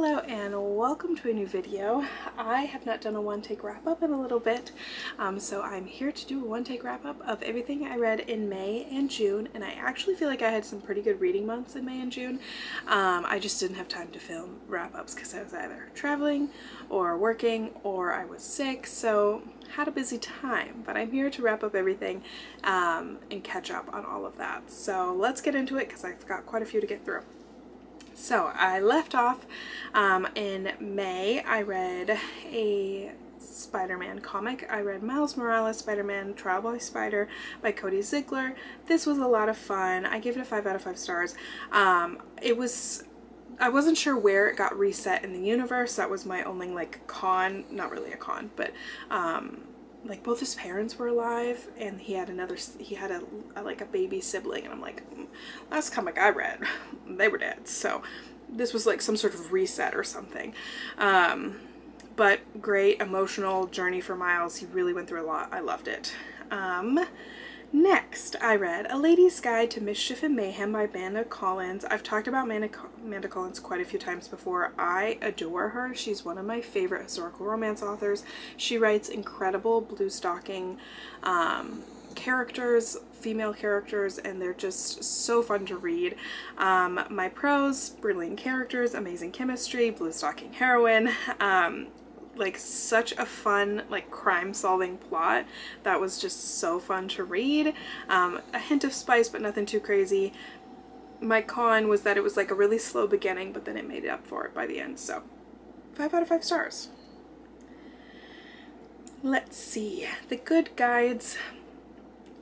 Hello and welcome to a new video. I have not done a one take wrap up in a little bit, um, so I'm here to do a one take wrap up of everything I read in May and June, and I actually feel like I had some pretty good reading months in May and June. Um, I just didn't have time to film wrap ups because I was either traveling or working or I was sick, so had a busy time, but I'm here to wrap up everything um, and catch up on all of that. So let's get into it because I've got quite a few to get through. So I left off um, in May. I read a Spider-Man comic. I read Miles Morales Spider-Man Trial by Spider by Cody Ziglar. This was a lot of fun. I gave it a 5 out of 5 stars. Um, it was I wasn't sure where it got reset in the universe. That was my only like con, not really a con, but um, like both his parents were alive and he had another he had a, a, like a baby sibling and i'm like last comic i read they were dead so this was like some sort of reset or something. Um but great emotional journey for miles. He really went through a lot. I loved it. Um Next, I read A Lady's Guide to Mischief and Mayhem by Amanda Collins. I've talked about Amanda, Amanda Collins quite a few times before. I adore her. She's one of my favorite historical romance authors. She writes incredible blue stocking um, characters, female characters, and they're just so fun to read. Um, my prose, brilliant characters, amazing chemistry, blue stocking heroine. Um, like such a fun like crime solving plot that was just so fun to read. Um, a hint of spice but nothing too crazy. My con was that it was like a really slow beginning but then it made it up for it by the end. So five out of five stars. Let's see. The good guides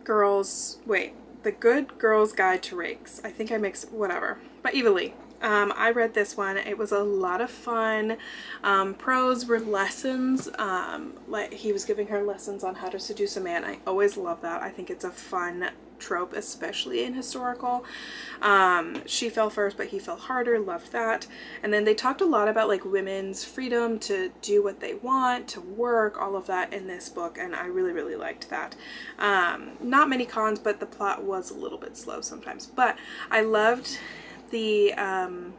girls wait the good girls guide to rakes. I think i mixed whatever. But Eva Leigh um, I read this one. It was a lot of fun. Um, prose were lessons. Um, like he was giving her lessons on how to seduce a man. I always love that. I think it's a fun trope, especially in historical. Um, she fell first, but he fell harder. Loved that. And then they talked a lot about like women's freedom to do what they want, to work, all of that in this book. And I really, really liked that. Um, not many cons, but the plot was a little bit slow sometimes. But I loved the um,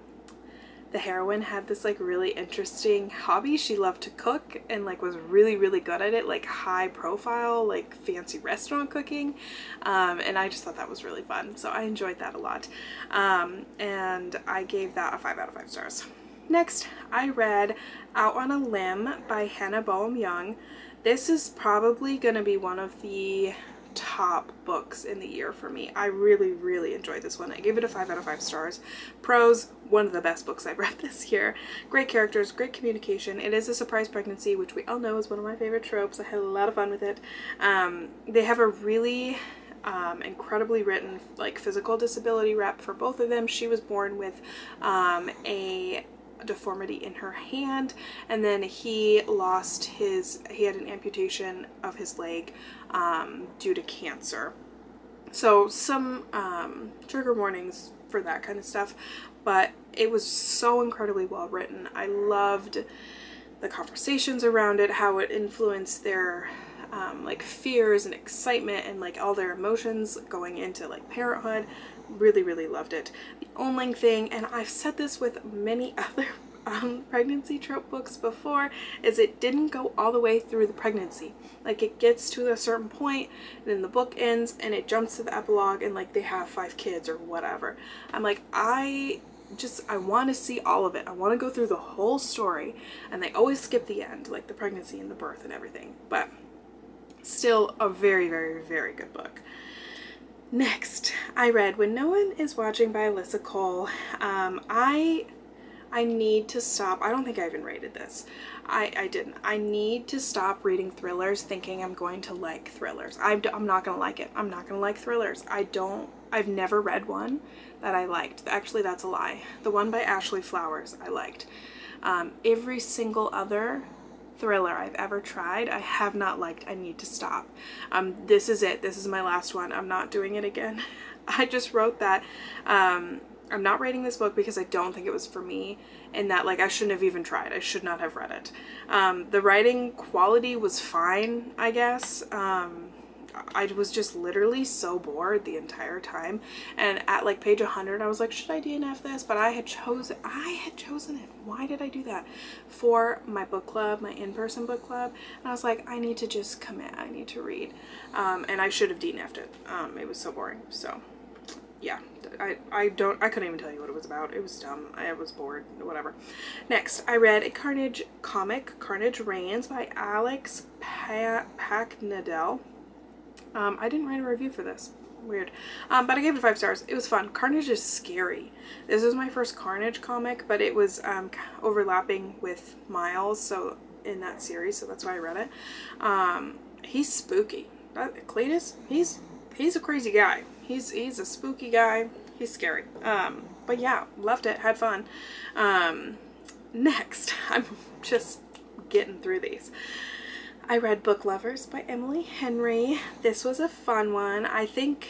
the heroine had this like really interesting hobby. She loved to cook and like was really really good at it, like high profile, like fancy restaurant cooking. Um, and I just thought that was really fun. So I enjoyed that a lot. Um, and I gave that a 5 out of 5 stars. Next, I read Out on a Limb by Hannah Bonam-Young. This is probably going to be one of the top books in the year for me. I really, really enjoyed this one. I gave it a 5 out of 5 stars. Prose, one of the best books I've read this year. Great characters, great communication. It is a surprise pregnancy, which we all know is one of my favorite tropes. I had a lot of fun with it. Um, they have a really um, incredibly written like physical disability rep for both of them. She was born with um, a deformity in her hand and then he lost his he had an amputation of his leg um, due to cancer. So some um, trigger warnings for that kind of stuff but it was so incredibly well written. I loved the conversations around it how it influenced their um, like fears and excitement and like all their emotions going into like parenthood. Really really loved it. The only thing and I've said this with many other um, pregnancy trope books before is it didn't go all the way through the pregnancy. Like it gets to a certain point and then the book ends and it jumps to the epilogue and like they have five kids or whatever. I'm like I just I want to see all of it. I want to go through the whole story and they always skip the end like the pregnancy and the birth and everything. But still a very very very good book Next, I read When No One Is Watching by Alyssa Cole. Um, I I need to stop. I don't think I even rated this. I, I didn't. I need to stop reading thrillers thinking I'm going to like thrillers. I, I'm not going to like it. I'm not going to like thrillers. I don't, I've never read one that I liked. Actually, that's a lie. The one by Ashley Flowers I liked. Um, every single other thriller I've ever tried, I have not liked. I need to stop. Um, this is it. This is my last one. I'm not doing it again. I just wrote that. Um, I'm not rating this book because I don't think it was for me and that like I shouldn't have even tried. I should not have read it. Um, the writing quality was fine, I guess. Um, I was just literally so bored the entire time. And at like page 100, I was like, should I DNF this? But I had chosen, I had chosen it. Why did I do that? For my book club, my in-person book club. And I was like, I need to just commit. I need to read. Um, and I should have DNF'd it. Um, it was so boring. So yeah, I, I don't, I couldn't even tell you what it was about. It was dumb. I was bored, whatever. Next, I read a Carnage comic, Carnage Reigns by Alex pa Paknadel. Um, I didn't write a review for this. Weird. Um, but I gave it five stars. It was fun. Carnage is scary. This was my first Carnage comic, but it was um, overlapping with Miles, so in that series, so that's why I read it. Um, he's spooky. That, Cletus, he's he's a crazy guy. He's he's a spooky guy. He's scary. Um, but yeah, loved it. Had fun. Um, next, I'm just getting through these. I read Book Lovers by Emily Henry. This was a fun one. I think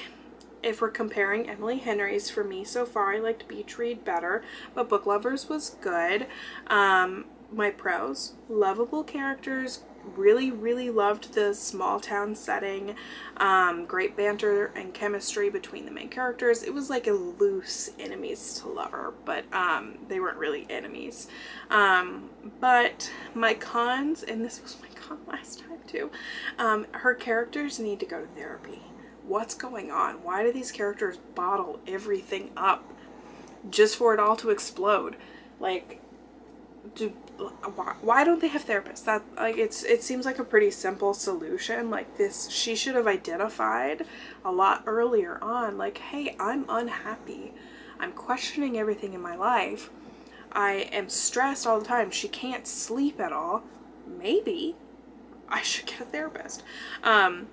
if we're comparing Emily Henry's for me so far, I liked Beach Read better, but Book Lovers was good. Um, my pros, lovable characters, really, really loved the small town setting. Um, great banter and chemistry between the main characters. It was like a loose enemies to lover, but um, they weren't really enemies. Um, but my cons, and this was my con last time too, um, her characters need to go to therapy. What's going on? Why do these characters bottle everything up just for it all to explode? Like, do why, why don't they have therapists? That like it's it seems like a pretty simple solution. Like this she should have identified a lot earlier on like hey i'm unhappy. I'm questioning everything in my life. I am stressed all the time. She can't sleep at all. Maybe i should get a therapist um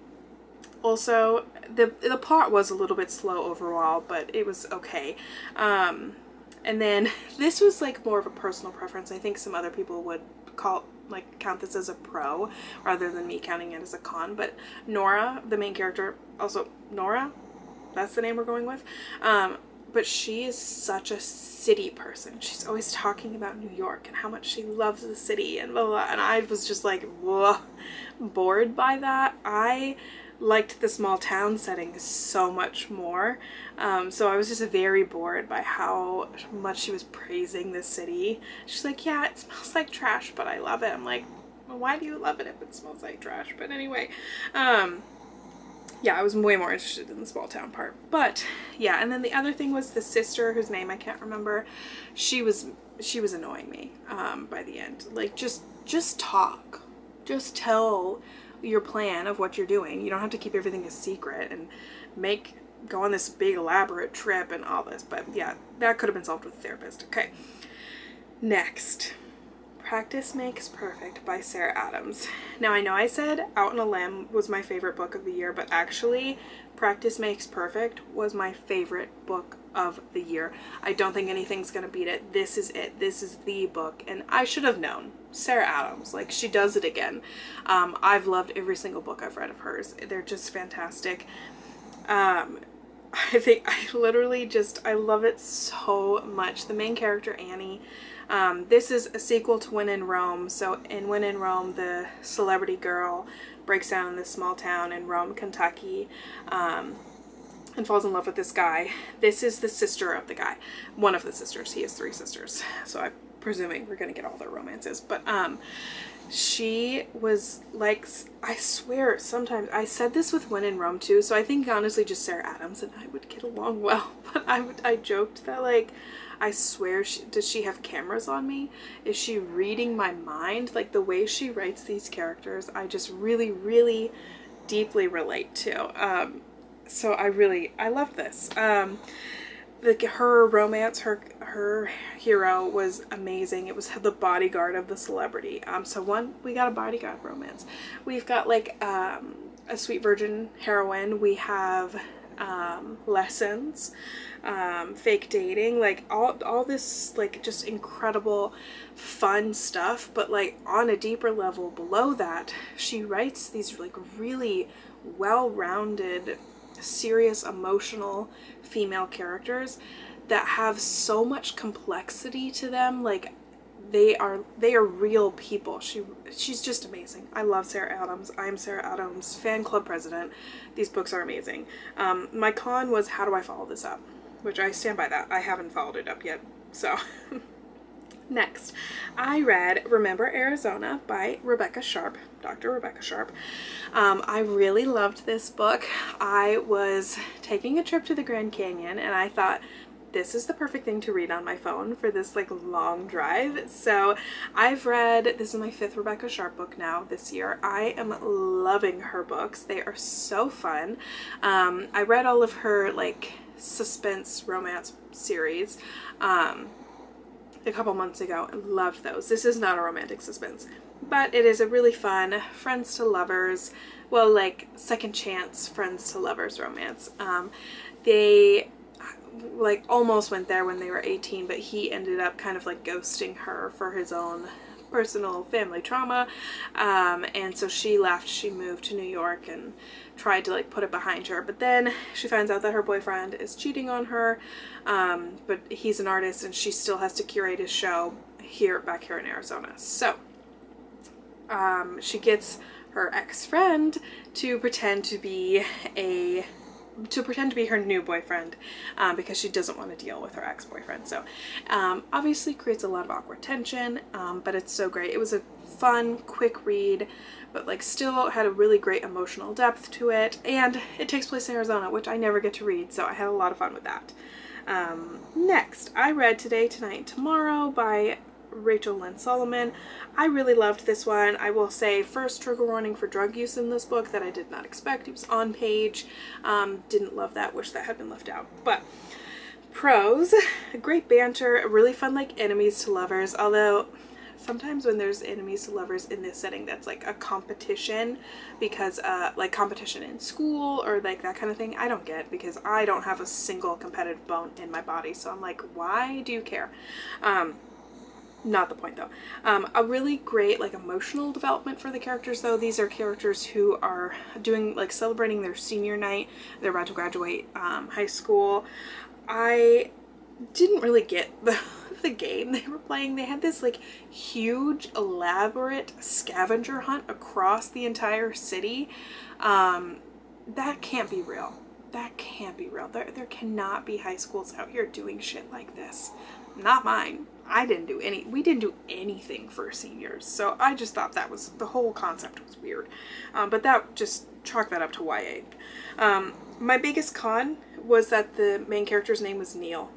also the the plot was a little bit slow overall but it was okay um and then this was like more of a personal preference. I think some other people would call like count this as a pro rather than me counting it as a con. But Nora, the main character, also Nora, that's the name we're going with. Um, but she is such a city person. She's always talking about New York and how much she loves the city and blah blah. And I was just like, whoa, bored by that. I liked the small town setting so much more. Um, so I was just very bored by how much she was praising the city. She's like, yeah, it smells like trash, but I love it. I'm like, well, why do you love it if it smells like trash? But anyway, um, yeah, I was way more interested in the small town part. But yeah, and then the other thing was the sister whose name I can't remember. She was she was annoying me um, by the end. Like just just talk, just tell your plan of what you're doing. You don't have to keep everything a secret and make go on this big elaborate trip and all this. But yeah, that could have been solved with a therapist. Okay. Next. Practice Makes Perfect by Sarah Adams. Now I know I said Out on a Limb was my favorite book of the year, but actually Practice Makes Perfect was my favorite book of the year. I don't think anything's gonna beat it. This is it. This is the book. And I should have known. Sarah Adams, like she does it again. Um, I've loved every single book I've read of hers. They're just fantastic. Um, I think I literally just, I love it so much. The main character, Annie, um, this is a sequel to When in Rome. So in When in Rome, the celebrity girl breaks down in this small town in Rome, Kentucky, um, and falls in love with this guy. This is the sister of the guy. One of the sisters. He has three sisters. So I'm presuming we're going to get all their romances. But um, she was like, I swear, sometimes, I said this with When in Rome too, so I think honestly just Sarah Adams and I would get along well. But I, would, I joked that like, I swear, she, does she have cameras on me? Is she reading my mind? Like the way she writes these characters, I just really, really deeply relate to. Um, so I really, I love this. Um, the, her romance, her her hero was amazing. It was the bodyguard of the celebrity. Um, so one, we got a bodyguard romance. We've got like um, a sweet virgin heroine. We have um, lessons, um, fake dating, like all, all this like just incredible fun stuff. But like on a deeper level below that, she writes these like really well-rounded, serious, emotional female characters that have so much complexity to them. Like they are they are real people. She she's just amazing. I love Sarah Adams. I'm Sarah Adams fan club president. These books are amazing. Um, my con was how do I follow this up, which I stand by that. I haven't followed it up yet. So next, I read Remember Arizona by Rebecca Sharp, Dr. Rebecca Sharp. Um, I really loved this book. I was taking a trip to the Grand Canyon and I thought this is the perfect thing to read on my phone for this like long drive. So I've read, this is my fifth Rebecca Sharp book now this year. I am loving her books. They are so fun. Um, I read all of her like suspense romance series um, a couple months ago and loved those. This is not a romantic suspense, but it is a really fun friends to lovers, well like second chance friends to lovers romance. Um, they like almost went there when they were 18 but he ended up kind of like ghosting her for his own personal family trauma um, and so she left she moved to New York and tried to like put it behind her but then she finds out that her boyfriend is cheating on her um, but he's an artist and she still has to curate his show here back here in Arizona. So um, she gets her ex-friend to pretend to be a to pretend to be her new boyfriend um, because she doesn't want to deal with her ex-boyfriend. So um, obviously creates a lot of awkward tension, um, but it's so great. It was a fun, quick read, but like still had a really great emotional depth to it. And it takes place in Arizona, which I never get to read, so I had a lot of fun with that. Um, next, I read Today, Tonight, Tomorrow by Rachel Lynn Solomon. I really loved this one. I will say first trigger warning for drug use in this book that I did not expect. It was on page. Um, didn't love that. Wish that had been left out. But pros, great banter, really fun like enemies to lovers. Although sometimes when there's enemies to lovers in this setting that's like a competition because uh like competition in school or like that kind of thing i don't get because i don't have a single competitive bone in my body so i'm like why do you care um not the point though. Um, a really great like emotional development for the characters though. These are characters who are doing like celebrating their senior night. They're about to graduate um, high school. I didn't really get the, the game they were playing. They had this like huge elaborate scavenger hunt across the entire city. Um, that can't be real. That can't be real. There, there cannot be high schools out here doing shit like this. Not mine. I didn't do any, we didn't do anything for seniors. So I just thought that was, the whole concept was weird. Um, but that, just chalk that up to YA. Um, my biggest con was that the main character's name was Neil.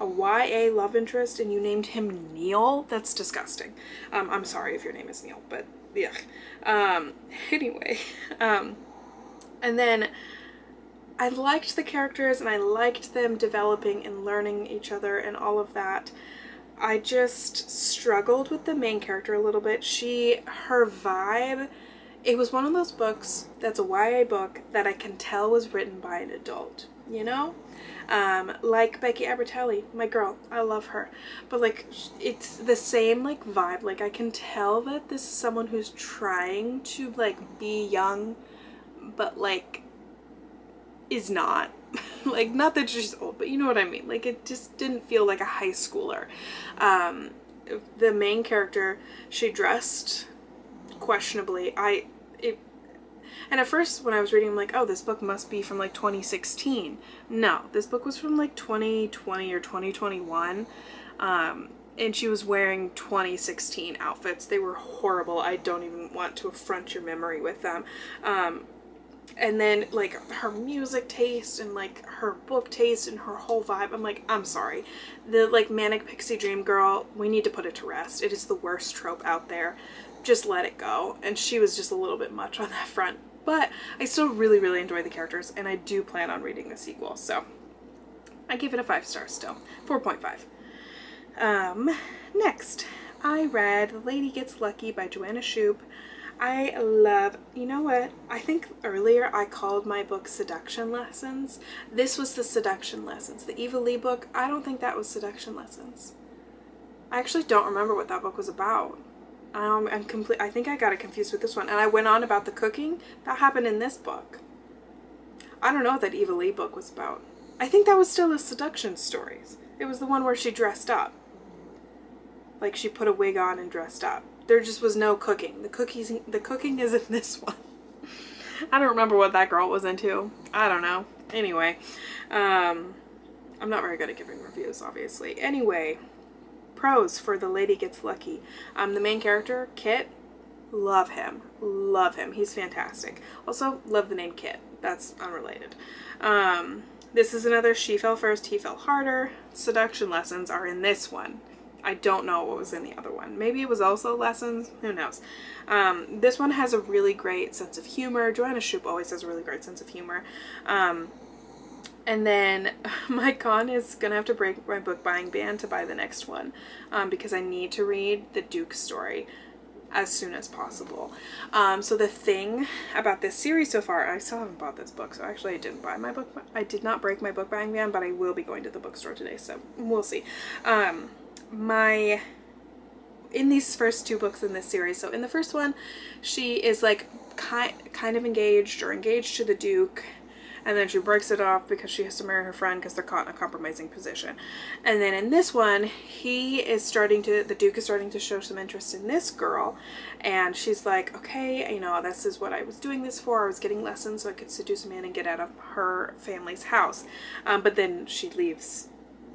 A YA love interest and you named him Neil? That's disgusting. Um, I'm sorry if your name is Neil, but yeah. Um, anyway, um, and then I liked the characters and I liked them developing and learning each other and all of that. I just struggled with the main character a little bit. She, her vibe, it was one of those books that's a YA book that I can tell was written by an adult, you know? Um, like Becky Albertalli, my girl, I love her. But like, it's the same like vibe. Like I can tell that this is someone who's trying to like be young, but like is not like not that she's old but you know what I mean. Like it just didn't feel like a high schooler. Um, the main character she dressed questionably. I it and at first when I was reading I'm like oh this book must be from like 2016 no this book was from like 2020 or 2021 um, and she was wearing 2016 outfits. They were horrible. I don't even want to affront your memory with them. Um, and then like her music taste and like her book taste and her whole vibe i'm like i'm sorry. The like manic pixie dream girl we need to put it to rest. It is the worst trope out there. Just let it go. And she was just a little bit much on that front. But i still really really enjoy the characters and i do plan on reading the sequel. So i give it a five stars still. 4.5 um next. I read the lady gets lucky by joanna shupe I love, you know what? I think earlier I called my book Seduction Lessons. This was the Seduction Lessons. The Eva Leigh book, I don't think that was Seduction Lessons. I actually don't remember what that book was about. Um, I'm complete. I think I got it confused with this one. And I went on about the cooking. That happened in this book. I don't know what that Eva Leigh book was about. I think that was still the seduction stories. It was the one where she dressed up. Like she put a wig on and dressed up. There just was no cooking. The cookies the cooking is in this one. I don't remember what that girl was into. I don't know. Anyway, um, I'm not very good at giving reviews, obviously. Anyway, pros for The Lady Gets Lucky. Um, the main character, Kit, love him. Love him. He's fantastic. Also, love the name Kit. That's unrelated. Um, this is another She Fell First, He Fell Harder. Seduction lessons are in this one. I don't know what was in the other one. Maybe it was also lessons. Who knows? Um, this one has a really great sense of humor. Joanna Shupe always has a really great sense of humor. Um, and then my con is going to have to break my book buying ban to buy the next one um, because I need to read the Duke story as soon as possible. Um, so the thing about this series so far, I still haven't bought this book, so actually I didn't buy my book. I did not break my book buying ban, but I will be going to the bookstore today, so we'll see. Um, my in these first two books in this series, so in the first one, she is like kind kind of engaged or engaged to the Duke and then she breaks it off because she has to marry her friend because they're caught in a compromising position. And then in this one, he is starting to, the Duke is starting to show some interest in this girl, and she's like, okay, you know, this is what I was doing this for. I was getting lessons so I could seduce a man and get out of her family's house. Um, but then she leaves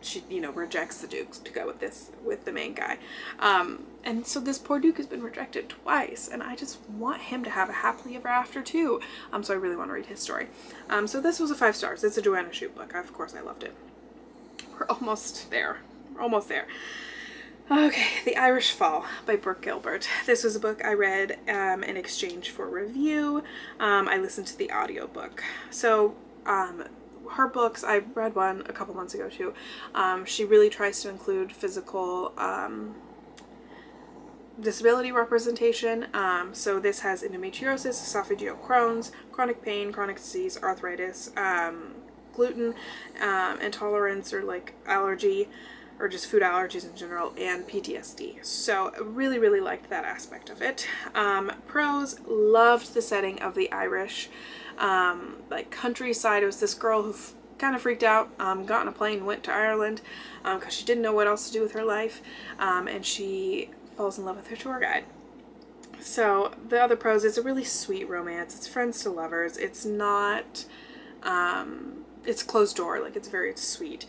she you know rejects the dukes to go with this with the main guy. Um and so this poor duke has been rejected twice and i just want him to have a happily ever after too. Um so i really want to read his story. Um so this was a five stars. It's a joanna shupe book. Of course i loved it. We're almost there. We're almost there. Okay, The Irish Fall by Brooke Gilbert. This was a book I read um, in exchange for review. Um, I listened to the audiobook. So um, her books, I read one a couple months ago too, um, she really tries to include physical um, disability representation. Um, so this has endometriosis, esophageal Crohn's, chronic pain, chronic disease, arthritis, um, gluten um, intolerance or like allergy, or just food allergies in general, and PTSD. So really, really liked that aspect of it. Um, pros, loved the setting of the Irish um, like countryside. It was this girl who kind of freaked out, um, got on a plane, went to Ireland because um, she didn't know what else to do with her life, um, and she falls in love with her tour guide. So the other pros, it's a really sweet romance. It's friends to lovers. It's not, um, it's closed door. Like it's very sweet.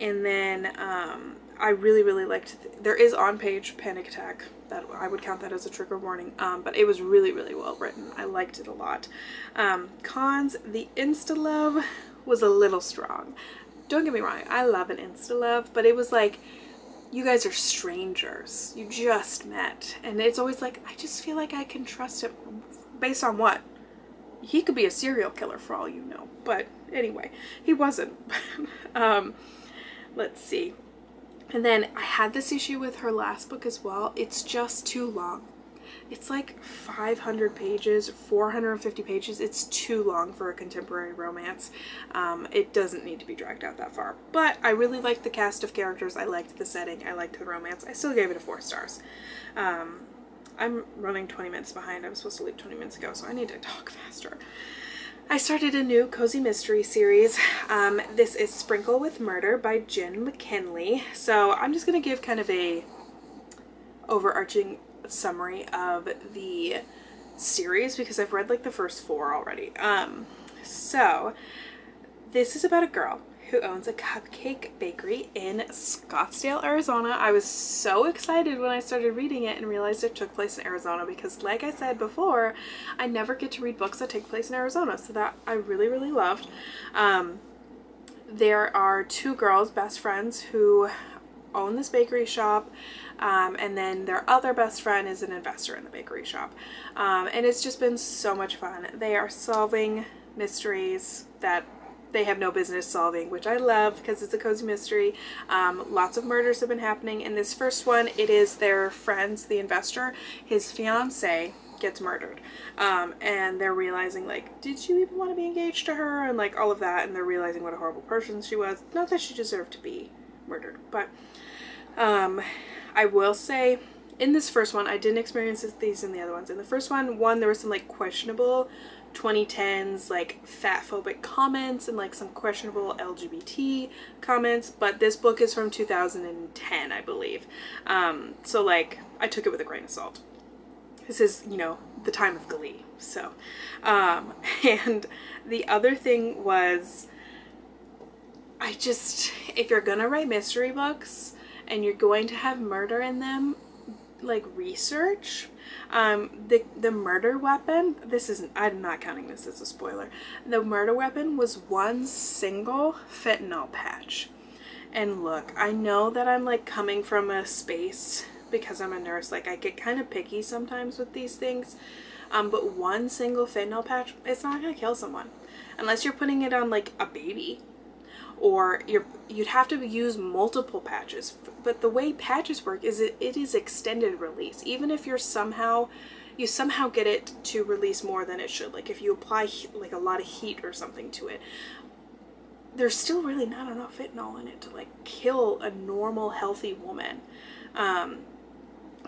And then um, I really, really liked, th there is on-page panic attack that I would count that as a trigger warning, um, but it was really, really well written. I liked it a lot. Um, cons, the insta-love was a little strong. Don't get me wrong, I love an insta-love, but it was like, you guys are strangers. You just met. And it's always like, I just feel like I can trust him. Based on what? He could be a serial killer for all you know. But anyway, he wasn't. um, let's see. And then I had this issue with her last book as well. It's just too long. It's like 500 pages, 450 pages. It's too long for a contemporary romance. Um, it doesn't need to be dragged out that far. But I really liked the cast of characters. I liked the setting. I liked the romance. I still gave it a four stars. Um, I'm running 20 minutes behind. I was supposed to leave 20 minutes ago, so I need to talk faster. I started a new cozy mystery series. Um, this is Sprinkle with Murder by Jenn McKinlay. So I'm just going to give kind of a overarching summary of the series because I've read like the first four already. Um, so this is about a girl who owns a cupcake bakery in Scottsdale, Arizona. I was so excited when I started reading it and realized it took place in Arizona because like I said before, I never get to read books that take place in Arizona. So that I really, really loved. Um, there are two girls, best friends, who own this bakery shop. Um, and then their other best friend is an investor in the bakery shop. Um, and it's just been so much fun. They are solving mysteries that they have no business solving, which I love because it's a cozy mystery. Um, lots of murders have been happening. In this first one, it is their friends, the investor, his fiance gets murdered. Um, and they're realizing like, did you even want to be engaged to her? And like all of that. And they're realizing what a horrible person she was. Not that she deserved to be murdered, but um, I will say in this first one, I didn't experience these in the other ones. In the first one, one, there was some like questionable 2010s like fat phobic comments and like some questionable LGBT comments, but this book is from 2010, I believe. Um, so like I took it with a grain of salt. This is, you know, the time of Glee. So, um, and the other thing was I just, if you're gonna write mystery books and you're going to have murder in them, like research, um, the the murder weapon. This isn't. I'm not counting this as a spoiler. The murder weapon was one single fentanyl patch. And look, I know that I'm like coming from a space because I'm a nurse. Like I get kind of picky sometimes with these things. Um, but one single fentanyl patch, it's not gonna kill someone unless you're putting it on like a baby or you're you'd have to use multiple patches. But the way patches work is it, it is extended release. Even if you're somehow you somehow get it to release more than it should. Like if you apply like a lot of heat or something to it there's still really not enough fentanyl in it to like kill a normal healthy woman. Um,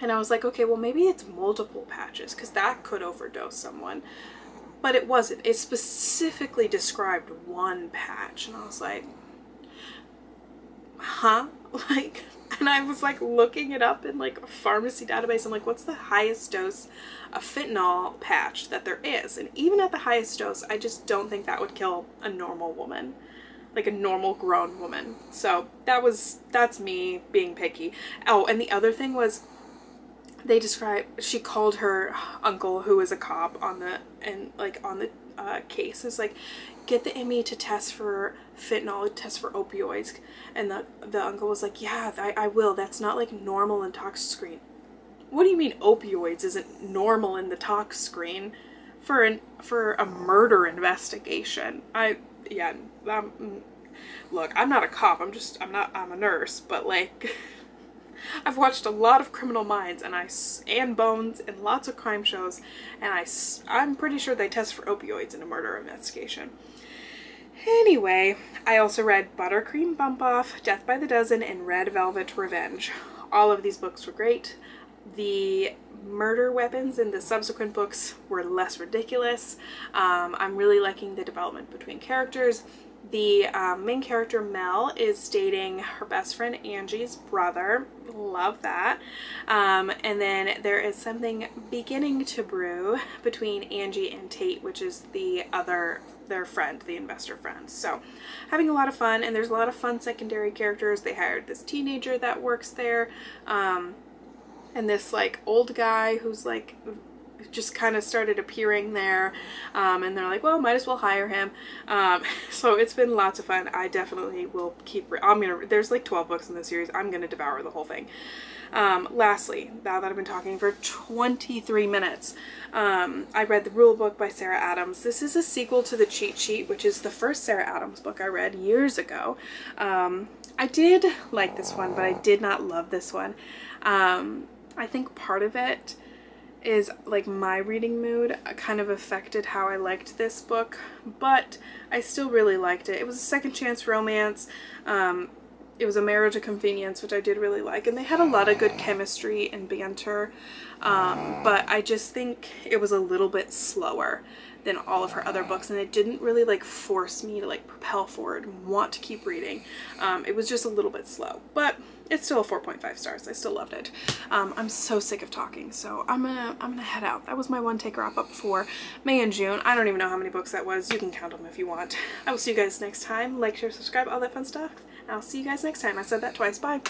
and I was like okay well maybe it's multiple patches because that could overdose someone but it wasn't. It specifically described one patch, and I was like, huh? Like, and I was like looking it up in like a pharmacy database. I'm like, what's the highest dose of fentanyl patch that there is? And even at the highest dose, I just don't think that would kill a normal woman like a normal grown woman. So that was, that's me being picky. Oh, and the other thing was they describe she called her uncle who was a cop on the and like on the uh, case. Is like get the ME to test for fentanyl test for opioids. And the the uncle was like yeah I, I will. That's not like normal in tox screen. What do you mean opioids isn't normal in the tox screen? For an for a murder investigation. I yeah um, look I'm not a cop. I'm just I'm not I'm a nurse but like I've watched a lot of Criminal Minds and I and Bones and lots of crime shows, and I I'm pretty sure they test for opioids in a murder investigation. Anyway, I also read Buttercream Bump Off, Death by the Dozen, and Red Velvet Revenge. All of these books were great. The murder weapons in the subsequent books were less ridiculous. Um, I'm really liking the development between characters the um, main character Mel is dating her best friend Angie's brother. Love that. Um, and then there is something beginning to brew between Angie and Tate, which is the other their friend, the investor friend. So having a lot of fun and there's a lot of fun secondary characters. They hired this teenager that works there. Um, and this like old guy who's like just kind of started appearing there um, and they're like well might as well hire him. Um, so it's been lots of fun. I definitely will keep I'm gonna there's like 12 books in the series. I'm gonna devour the whole thing. Um, lastly now that I've been talking for 23 minutes um, I read the rule book by Sarah Adams. This is a sequel to the cheat sheet which is the first Sarah Adams book I read years ago. Um, I did like this one but I did not love this one. Um, I think part of it is like my reading mood kind of affected how I liked this book, but I still really liked it. It was a second chance romance. Um, it was a marriage of convenience, which I did really like, and they had a lot of good chemistry and banter, um, but I just think it was a little bit slower than all of her other books, and it didn't really like force me to like propel forward and want to keep reading. Um, it was just a little bit slow, but it's still a 4.5 stars. I still loved it. Um, I'm so sick of talking, so I'm gonna I'm gonna head out. That was my one take wrap up for May and June. I don't even know how many books that was. You can count them if you want. I will see you guys next time. Like, share, subscribe, all that fun stuff. I'll see you guys next time. I said that twice. Bye.